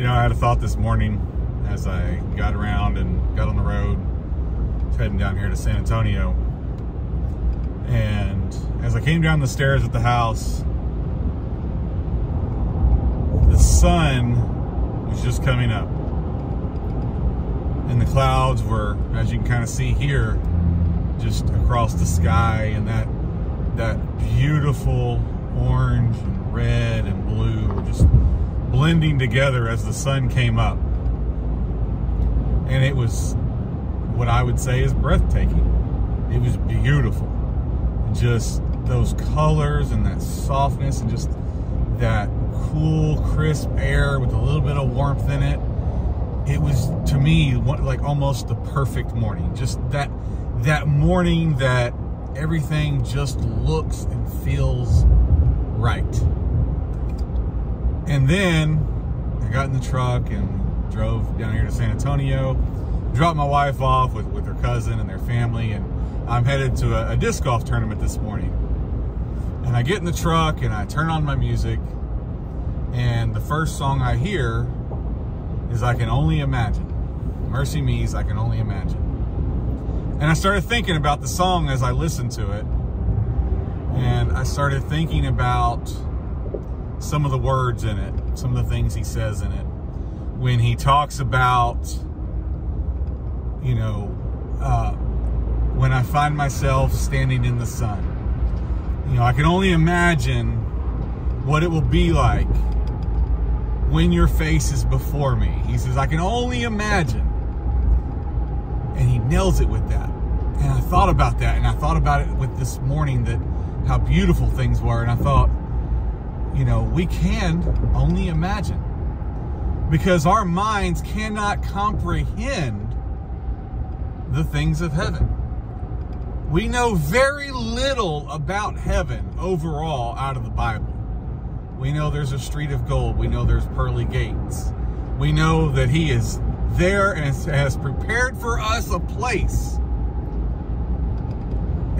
You know, I had a thought this morning as I got around and got on the road, heading down here to San Antonio. And as I came down the stairs at the house, the sun was just coming up. And the clouds were, as you can kind of see here, just across the sky and that that beautiful orange and red and blue were just blending together as the sun came up. And it was what I would say is breathtaking. It was beautiful. Just those colors and that softness and just that cool, crisp air with a little bit of warmth in it. It was to me like almost the perfect morning. Just that that morning that everything just looks and feels right. And then I got in the truck and drove down here to San Antonio, dropped my wife off with, with her cousin and their family, and I'm headed to a, a disc golf tournament this morning. And I get in the truck and I turn on my music, and the first song I hear is I Can Only Imagine. MercyMe's I Can Only Imagine. And I started thinking about the song as I listened to it. And I started thinking about some of the words in it, some of the things he says in it. When he talks about, you know, uh, when I find myself standing in the sun, you know, I can only imagine what it will be like when your face is before me. He says, I can only imagine. And he nails it with that. And I thought about that, and I thought about it with this morning that how beautiful things were, and I thought, you know, we can only imagine because our minds cannot comprehend the things of heaven. We know very little about heaven overall out of the Bible. We know there's a street of gold. We know there's pearly gates. We know that He is there and has prepared for us a place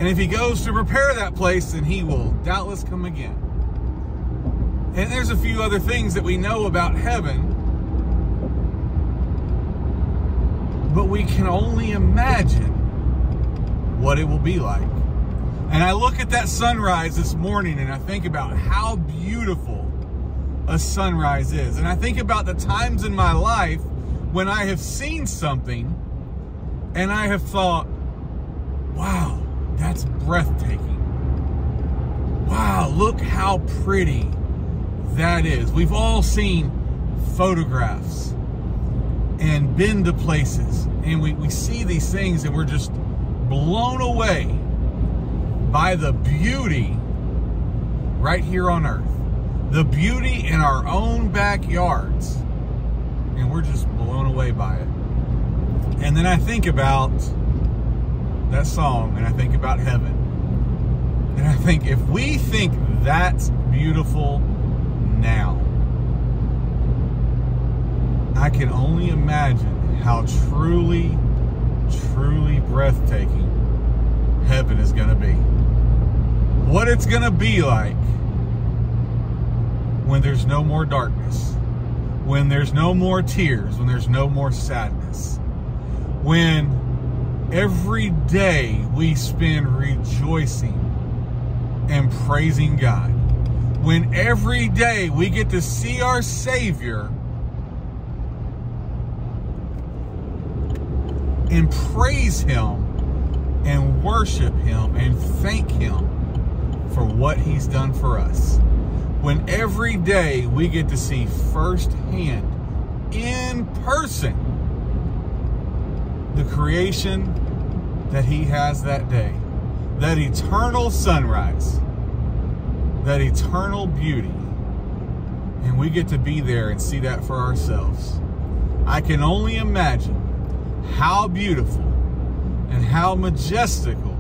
and if he goes to prepare that place, then he will doubtless come again. And there's a few other things that we know about heaven, but we can only imagine what it will be like. And I look at that sunrise this morning and I think about how beautiful a sunrise is. And I think about the times in my life when I have seen something and I have thought, wow, that's breathtaking. Wow, look how pretty that is. We've all seen photographs and been to places and we, we see these things and we're just blown away by the beauty right here on earth. The beauty in our own backyards. And we're just blown away by it. And then I think about that song and I think about heaven. And I think if we think that's beautiful now, I can only imagine how truly, truly breathtaking heaven is going to be. What it's going to be like when there's no more darkness, when there's no more tears, when there's no more sadness, when every day we spend rejoicing and praising God. When every day we get to see our Savior and praise Him and worship Him and thank Him for what He's done for us. When every day we get to see firsthand, in person, the creation that he has that day, that eternal sunrise, that eternal beauty. And we get to be there and see that for ourselves. I can only imagine how beautiful and how majestical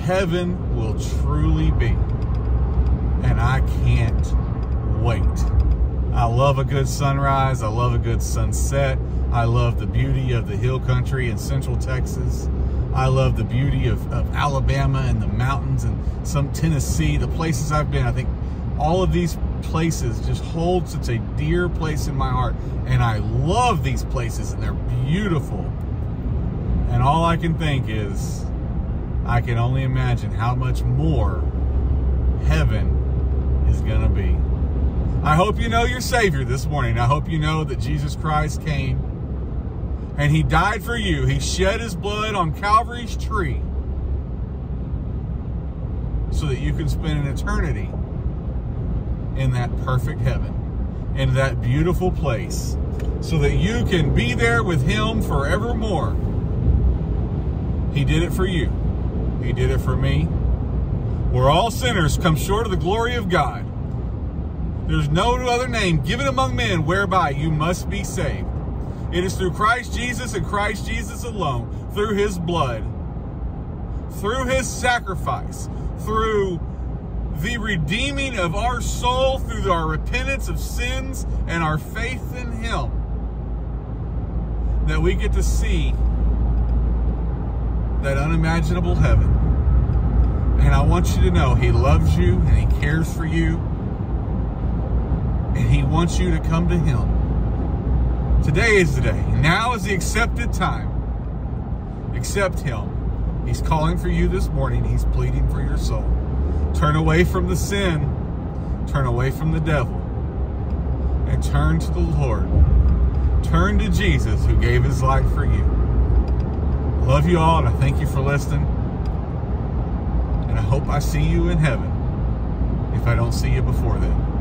heaven will truly be. And I can't wait. I love a good sunrise. I love a good sunset. I love the beauty of the hill country in central Texas. I love the beauty of, of Alabama and the mountains and some Tennessee, the places I've been. I think all of these places just hold such a dear place in my heart. And I love these places and they're beautiful. And all I can think is, I can only imagine how much more heaven is going to be. I hope you know your Savior this morning. I hope you know that Jesus Christ came and He died for you. He shed His blood on Calvary's tree so that you can spend an eternity in that perfect heaven, in that beautiful place, so that you can be there with Him forevermore. He did it for you. He did it for me. We're all sinners, come short of the glory of God. There's no other name given among men whereby you must be saved. It is through Christ Jesus and Christ Jesus alone, through his blood, through his sacrifice, through the redeeming of our soul, through our repentance of sins and our faith in him, that we get to see that unimaginable heaven. And I want you to know he loves you and he cares for you. And he wants you to come to him. Today is the day. Now is the accepted time. Accept him. He's calling for you this morning. He's pleading for your soul. Turn away from the sin. Turn away from the devil. And turn to the Lord. Turn to Jesus who gave his life for you. I Love you all, and I thank you for listening. And I hope I see you in heaven if I don't see you before then.